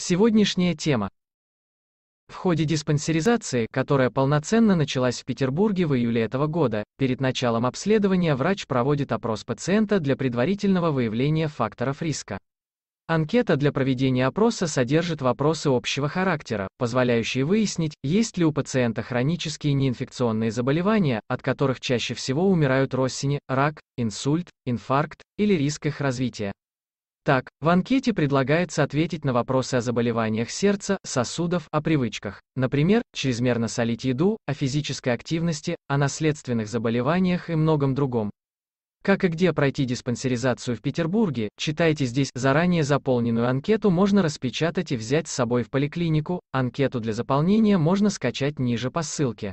Сегодняшняя тема. В ходе диспансеризации, которая полноценно началась в Петербурге в июле этого года, перед началом обследования врач проводит опрос пациента для предварительного выявления факторов риска. Анкета для проведения опроса содержит вопросы общего характера, позволяющие выяснить, есть ли у пациента хронические неинфекционные заболевания, от которых чаще всего умирают россини, рак, инсульт, инфаркт или риск их развития. Так, в анкете предлагается ответить на вопросы о заболеваниях сердца, сосудов, о привычках, например, чрезмерно солить еду, о физической активности, о наследственных заболеваниях и многом другом. Как и где пройти диспансеризацию в Петербурге, читайте здесь. Заранее заполненную анкету можно распечатать и взять с собой в поликлинику, анкету для заполнения можно скачать ниже по ссылке.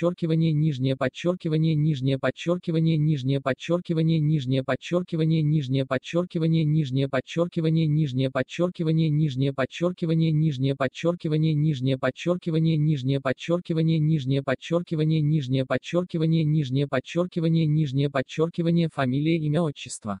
подчеркивание, нижнее подчеркивание, нижнее подчеркивание, нижнее подчеркивание, нижнее подчеркивание, нижнее подчеркивание, нижнее подчеркивание, нижнее подчеркивание, нижнее подчеркивание, нижнее подчеркивание, нижнее подчеркивание, нижнее подчеркивание, нижнее подчеркивание, нижнее подчеркивание, нижнее подчеркивание, нижнее подчеркивание, фамилия, имя, отчество.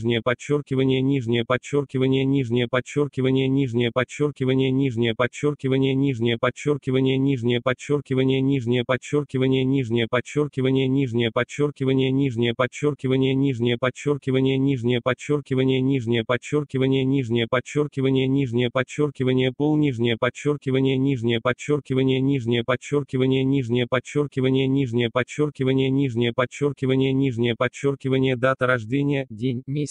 нижнее подчеркивание, нижнее подчеркивание, нижнее подчеркивание, нижнее подчеркивание, нижнее подчеркивание, нижнее подчеркивание, нижнее подчеркивание, нижнее подчеркивание, нижнее подчеркивание, нижнее подчеркивание, нижнее подчеркивание, нижнее подчеркивание, нижнее подчеркивание, нижнее подчеркивание, нижнее подчеркивание, нижнее подчеркивание, пол нижнее подчеркивание, нижнее подчеркивание, нижнее подчеркивание, нижнее подчеркивание, нижнее подчеркивание, нижнее подчеркивание, нижнее подчеркивание, дата рождения, день, месяц,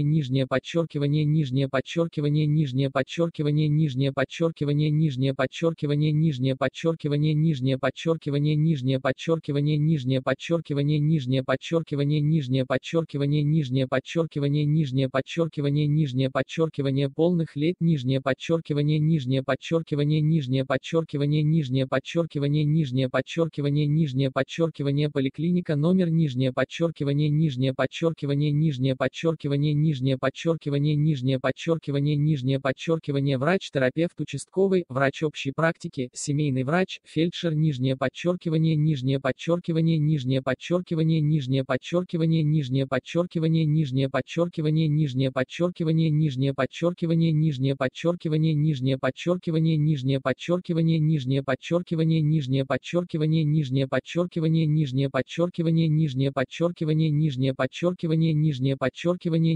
нижнее подчеркивание, нижнее подчеркивание, нижнее подчеркивание, нижнее подчеркивание, нижнее подчеркивание, нижнее подчеркивание, нижнее подчеркивание, нижнее подчеркивание, нижнее подчеркивание, нижнее подчеркивание, нижнее подчеркивание, нижнее подчеркивание, нижнее подчеркивание, нижнее подчеркивание полных лет, нижнее подчеркивание, нижнее подчеркивание, нижнее подчеркивание, нижнее подчеркивание, нижнее подчеркивание, нижнее подчеркивание, поликлиника номер, нижнее подчеркивание, нижнее подчеркивание, нижнее подчеркивание, нижнее подчеркивание, нижнее подчеркивание, нижнее подчеркивание, врач-терапевт участковый, врач общей практики, семейный врач, фельдшер, нижнее подчеркивание, нижнее подчеркивание, нижнее подчеркивание, нижнее подчеркивание, нижнее подчеркивание, нижнее подчеркивание, нижнее подчеркивание, нижнее подчеркивание, нижнее подчеркивание, нижнее подчеркивание, нижнее подчеркивание, нижнее подчеркивание, нижнее подчеркивание, нижнее подчеркивание, нижнее подчеркивание, нижнее подчеркивание, нижнее подчеркивание, нижнее подчеркивание, подчеркивание,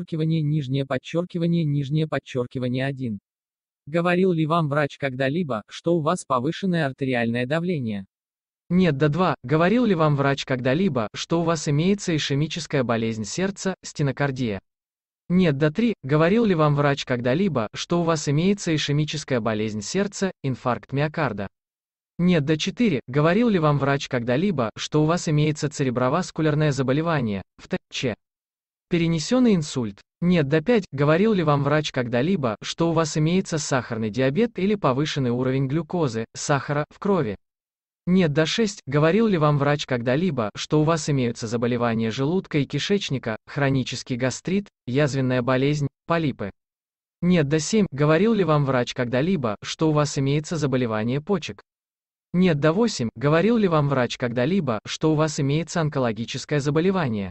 подчеркивание, нижнее подчеркивание, нижнее подчеркивание 1. Говорил ли вам врач когда-либо, что у вас повышенное артериальное давление? Нет, до 2. Говорил ли вам врач когда-либо, что у вас имеется ишемическая болезнь сердца, стенокардия? Нет до 3. Говорил ли вам врач когда-либо, что у вас имеется ишемическая болезнь сердца, инфаркт миокарда? Нет до 4. Говорил ли вам врач когда-либо, что у вас имеется цереброваскулярное заболевание, ВТЧ? Перенесенный инсульт. Нет до 5. Говорил ли вам врач когда-либо, что у вас имеется сахарный диабет или повышенный уровень глюкозы, сахара, в крови? Нет до 6. Говорил ли вам врач когда-либо, что у вас имеются заболевания желудка и кишечника, хронический гастрит, язвенная болезнь, полипы? Нет до 7. Говорил ли вам врач когда-либо, что у вас имеется заболевание почек? Нет до 8. Говорил ли вам врач когда-либо, что у вас имеется онкологическое заболевание?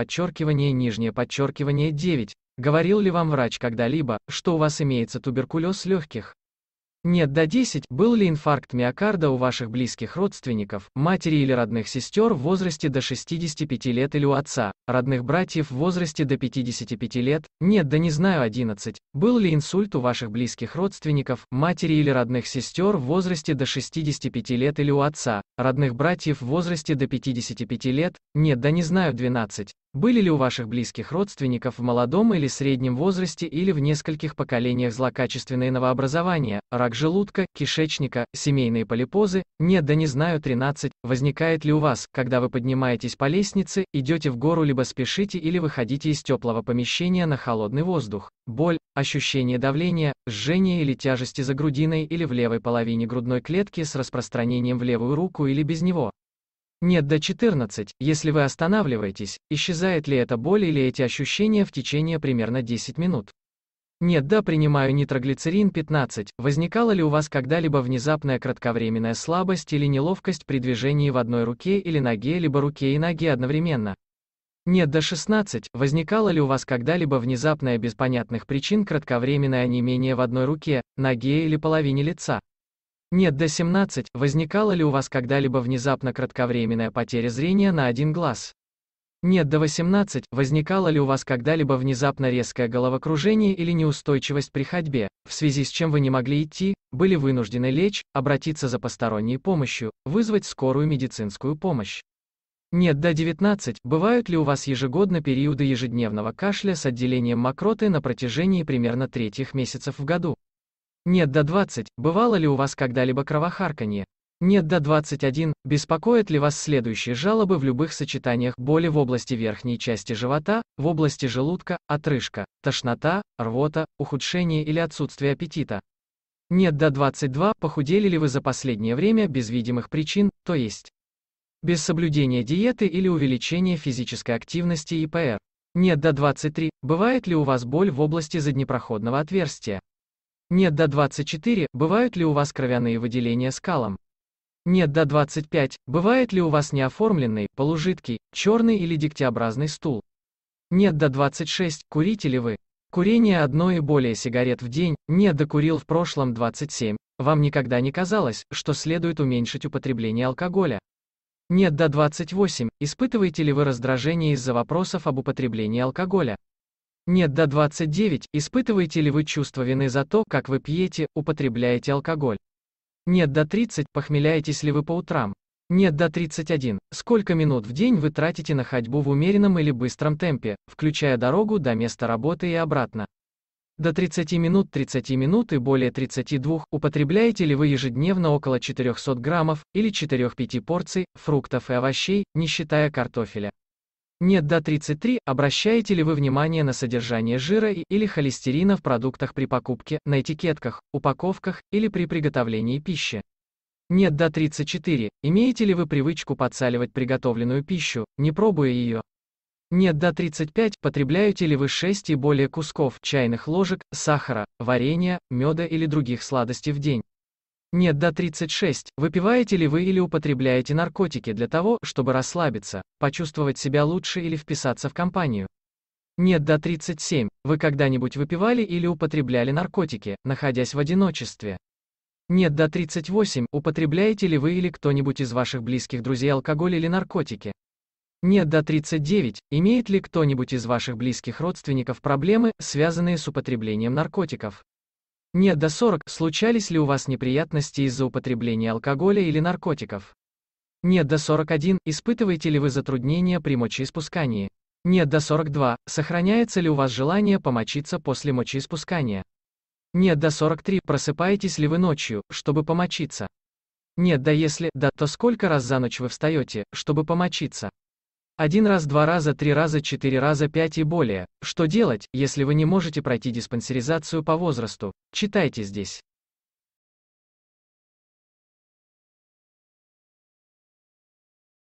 подчеркивание, нижнее подчеркивание 9. Говорил ли вам врач когда-либо, что у вас имеется туберкулез легких? Нет до 10. Был ли инфаркт миокарда у ваших близких родственников, матери или родных сестер в возрасте до 65 лет или у отца, родных братьев в возрасте до 55 лет? Нет да не знаю 11. Был ли инсульт у ваших близких родственников, матери или родных сестер в возрасте до 65 лет или у отца, родных братьев в возрасте до 55 лет? Нет да не знаю 12. Были ли у ваших близких родственников в молодом или среднем возрасте или в нескольких поколениях злокачественные новообразования, рак желудка, кишечника, семейные полипозы? Нет, да не знаю 13. Возникает ли у вас, когда вы поднимаетесь по лестнице, идете в гору либо спешите или выходите из теплого помещения на холодный воздух? Боль, ощущение давления, жжение или тяжести за грудиной или в левой половине грудной клетки с распространением в левую руку или без него? Нет до 14, если вы останавливаетесь, исчезает ли эта боль или эти ощущения в течение примерно 10 минут. Нет, да, принимаю нитроглицерин 15. Возникала ли у вас когда-либо внезапная кратковременная слабость или неловкость при движении в одной руке или ноге, либо руке и ноге одновременно? Нет, до 16. Возникало ли у вас когда-либо внезапное без понятных причин кратковременное онемение в одной руке, ноге или половине лица? Нет, до 17. Возникала ли у вас когда-либо внезапно кратковременная потеря зрения на один глаз? Нет, до 18. Возникало ли у вас когда-либо внезапно резкое головокружение или неустойчивость при ходьбе, в связи с чем вы не могли идти, были вынуждены лечь, обратиться за посторонней помощью, вызвать скорую медицинскую помощь? Нет, до 19. Бывают ли у вас ежегодно периоды ежедневного кашля с отделением мокроты на протяжении примерно третьих месяцев в году? Нет до 20. Бывало ли у вас когда-либо кровохарканье? Нет до 21. Беспокоят ли вас следующие жалобы в любых сочетаниях боли в области верхней части живота, в области желудка, отрыжка, тошнота, рвота, ухудшение или отсутствие аппетита? Нет до 22. Похудели ли вы за последнее время без видимых причин, то есть без соблюдения диеты или увеличения физической активности и ПР? Нет до 23. Бывает ли у вас боль в области заднепроходного отверстия? Нет до 24, бывают ли у вас кровяные выделения скалом? Нет до 25, бывает ли у вас неоформленный, полужидкий, черный или дегтеобразный стул? Нет до 26, курите ли вы? Курение одной и более сигарет в день, нет докурил в прошлом 27. Вам никогда не казалось, что следует уменьшить употребление алкоголя? Нет до 28, испытываете ли вы раздражение из-за вопросов об употреблении алкоголя? Нет до 29. Испытываете ли вы чувство вины за то, как вы пьете, употребляете алкоголь? Нет до 30. Похмеляетесь ли вы по утрам? Нет до 31. Сколько минут в день вы тратите на ходьбу в умеренном или быстром темпе, включая дорогу до места работы и обратно? До 30 минут 30 минут и более 32 употребляете ли вы ежедневно около 400 граммов или 4-5 порций фруктов и овощей, не считая картофеля? Нет до 33. Обращаете ли вы внимание на содержание жира и или холестерина в продуктах при покупке, на этикетках, упаковках или при приготовлении пищи? Нет до 34. Имеете ли вы привычку подсаливать приготовленную пищу, не пробуя ее? Нет до 35. Потребляете ли вы 6 и более кусков чайных ложек сахара, варенья, меда или других сладостей в день? Нет до 36. Выпиваете ли вы или употребляете наркотики для того, чтобы расслабиться, почувствовать себя лучше или вписаться в компанию? Нет до 37. Вы когда-нибудь выпивали или употребляли наркотики, находясь в одиночестве? Нет до 38. Употребляете ли вы или кто-нибудь из ваших близких друзей алкоголь или наркотики? Нет до 39. Имеет ли кто-нибудь из ваших близких родственников проблемы, связанные с употреблением наркотиков? Нет до 40. Случались ли у вас неприятности из-за употребления алкоголя или наркотиков? Нет до 41. Испытываете ли вы затруднения при мочеиспускании? Нет до 42. Сохраняется ли у вас желание помочиться после мочеиспускания? Нет до 43. Просыпаетесь ли вы ночью, чтобы помочиться? Нет да если да, то сколько раз за ночь вы встаете, чтобы помочиться? Один раз, два раза, три раза, четыре раза, пять и более. Что делать, если вы не можете пройти диспансеризацию по возрасту? Читайте здесь.